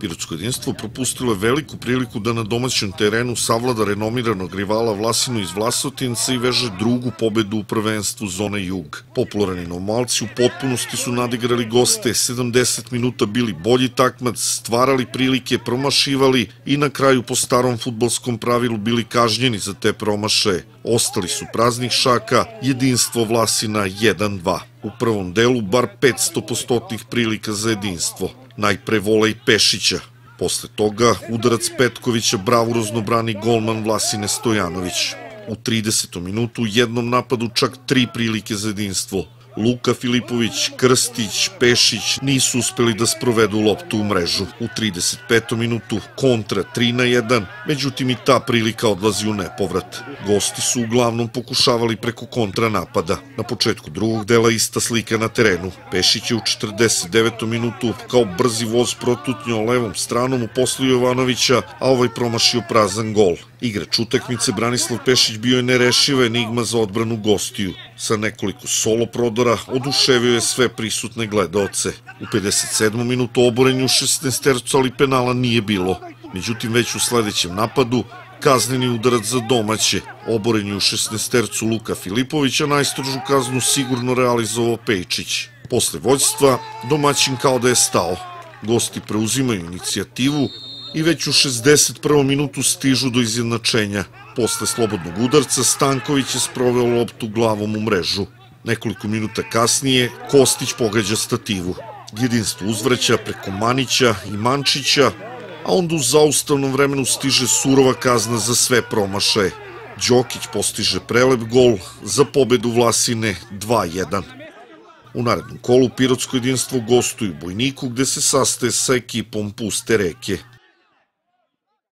Pirotsko jedinstvo propustilo je veliku priliku da na domaćem terenu savlada renomiranog rivala Vlasinu iz Vlasotinca i veže drugu pobedu u prvenstvu zone Jug. Popularni nomalci u potpunosti su nadigrali goste, 70 minuta bili bolji takmac, stvarali prilike, promašivali i na kraju po starom futbolskom pravilu bili kažnjeni za te promaše. Ostali su praznih šaka, jedinstvo Vlasina 1-2. U prvom delu bar 500 postotnih prilika za jedinstvo najpre volej Pešića. Posle toga udarac Petkovića bravurozno brani golman Vlasine Stojanović. U 30. minutu u jednom napadu čak tri prilike za jedinstvo. Luka Filipović, Krstić, Pešić nisu uspeli da sprovedu loptu u mrežu. U 35. minutu kontra 3 na 1, međutim i ta prilika odlazi u nepovrat. Gosti su uglavnom pokušavali preko kontra napada. Na početku drugog dela ista slika na terenu. Pešić je u 49. minutu kao brzi voz protutnjao levom stranom u poslu Jovanovića, a ovaj promašio prazan gol. Igrač utakmice Branislav Pešić bio je nerešiva enigma za odbranu gostiju. Sa nekoliko solo prodora oduševio je sve prisutne gledaoce. U 57. minutu oborenju u 16 tercu, ali penala nije bilo. Međutim, već u sledećem napadu kazneni udarac za domaće. Oborenju u 16 tercu Luka Filipovića najstrožu kaznu sigurno realizovao Pejčić. Posle vođstva, domaćin kao da je stao. Gosti preuzimaju inicijativu, i već u 61. minutu stižu do izjednačenja. Posle slobodnog udarca Stanković je sproveo loptu glavom u mrežu. Nekoliko minuta kasnije Kostić pogađa stativu. Jedinstvo uzvraća preko Manića i Mančića, a onda u zaustavnom vremenu stiže surova kazna za sve promašaje. Đokić postiže prelep gol za pobedu Vlasine 2-1. U narednom kolu Pirotsko jedinstvo gostuju Bojniku gde se sastaje sa ekipom Puste reke.